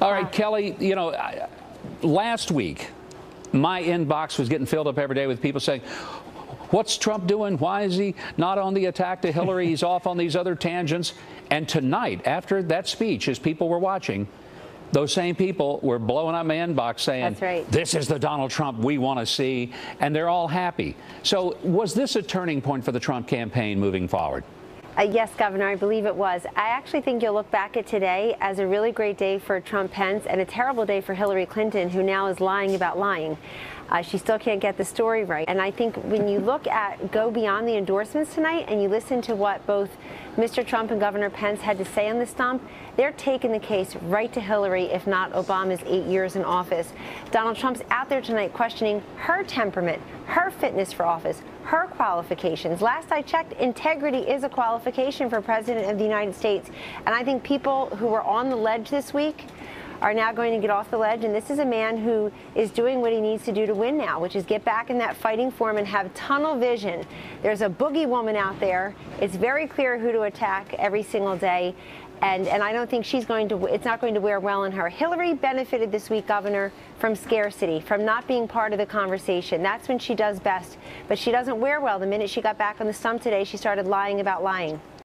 All right, Kelly, you know, I- last week, my inbox was getting filled up every day with people saying, What's Trump doing? Why is he not on the attack to Hillary? He's off on these other tangents. And tonight, after that speech, as people were watching, those same people were blowing up my inbox saying, That's right. This is the Donald Trump we want to see. And they're all happy. So, was this a turning point for the Trump campaign moving forward? Uh, yes, Governor, I believe it was. I actually think you'll look back at today as a really great day for Trump Pence and a terrible day for Hillary Clinton, who now is lying about lying. Uh, she still can't get the story right. And I think when you look at go beyond the endorsements tonight and you listen to what both Mr. Trump and Governor Pence had to say on the stump, they're taking the case right to Hillary, if not Obama's eight years in office. Donald Trump's out there tonight questioning her temperament, her fitness for office, her qualifications. Last I checked, integrity is a qualification for President of the United States. And I think people who were on the ledge this week are now going to get off the ledge. And this is a man who is doing what he needs to do to win now, which is get back in that fighting form and have tunnel vision. There's a boogie woman out there. It's very clear who to attack every single day. And, and I don't think she's going to, it's not going to wear well on her. Hillary benefited this week, Governor, from scarcity, from not being part of the conversation. That's when she does best. But she doesn't wear well. The minute she got back on the stump today, she started lying about lying.